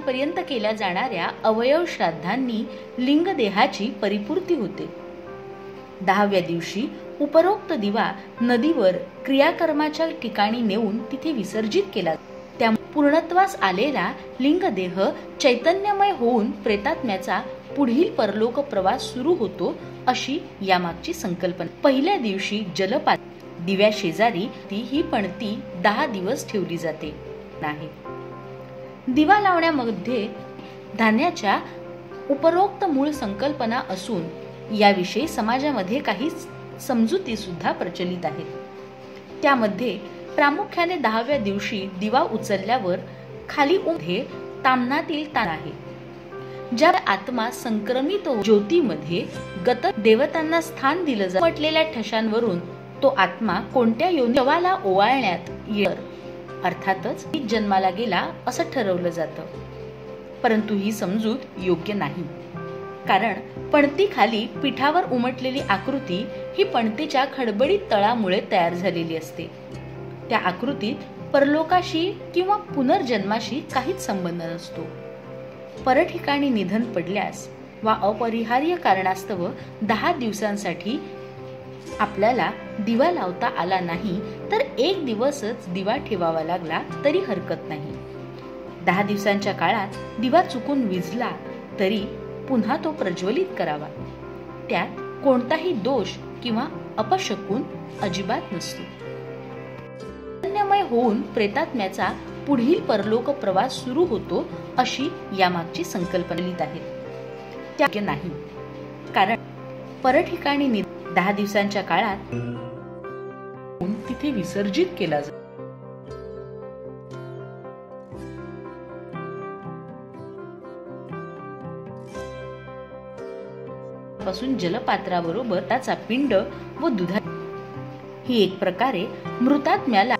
पर्यंत केल्या जाणाऱ्या अवयव श्राद्धांनी लिंगदेहाची परिपूर्ती होते. दहाव्या दिवशी उपरोक्त दिवा नदीवर क्रियाकर्माच्या ठिकाणी नेऊन तिथे विसर्जित केला. त्या पूर्णत्वास आलेला लिंगदेह चैतन्यमय होऊन प्रेतात्म्याचा पुढील परलोक प्रवास सुरू होतो अशी यामागची संकल्पना. पहिल्या दिवशी जलपात. दिव्या शेजारी ती ही पणती दहा दिवस ठेवली जाते. नाही. दिवा लावण्यामध्ये धान्याच्या उपरोक्त मूळ संकल्पना असून याविषयी समाजामध्ये काही समजुती सुद्धा प्रचलित आहेत त्यामध्ये प्रामुख्याने दहाव्या दिवशी दिवा उचलल्यावर खाली उभे तामनातील ताण आहे. ज्या आत्मा संक्रमित हो- ज्योतीमध्ये गत देवतांना स्थान दिलं जात म्हटलेल्या ठशांवरून तो आत्मा कोणत्या योनीवाला ओवाळण्यात येणार? अर्थातच जन्माला गेला असं ठरवलं जातं. परंतु ही समजूत योग्य नाही. कारण पणतीखाली पिठावर उमटलेली आकृती ही पणतीच्या खडबडीत तळामुळे तयार झालेली असते. त्या आकृतीत परलोकाशी किंवा पुनर्जन्माशी काहीच संबंध नसतो. परठिकाणी निधन पडल्यास वा अपरिहार्य कारणास्तव दहा दिवसांसाठी आपल्याला दिवा लावता आला नाही तर एक दिवसच दिवा ठेवावा लागला तरी हरकत नाही. दहा दिवसांच्या काळात दिवा चुकून विझला तरी पुन्हा तो प्रज्वलित करावा. त्यात कोणताही दोष किंवा अपशकून अजिबात नसतो. होऊन प्रेतात्म्याचा पुढील परलोक प्रवास सुरू होतो अशी यामागची संकल्पना आहे. त्या नाही. कारण परठिकाणी दहा दिवसांच्या काळात तिथे विसर्जित केला जातो? पासून जलपात्राबरोबर त्याचा पिंड व दुधा ही एक प्रकारे मृतात्म्याला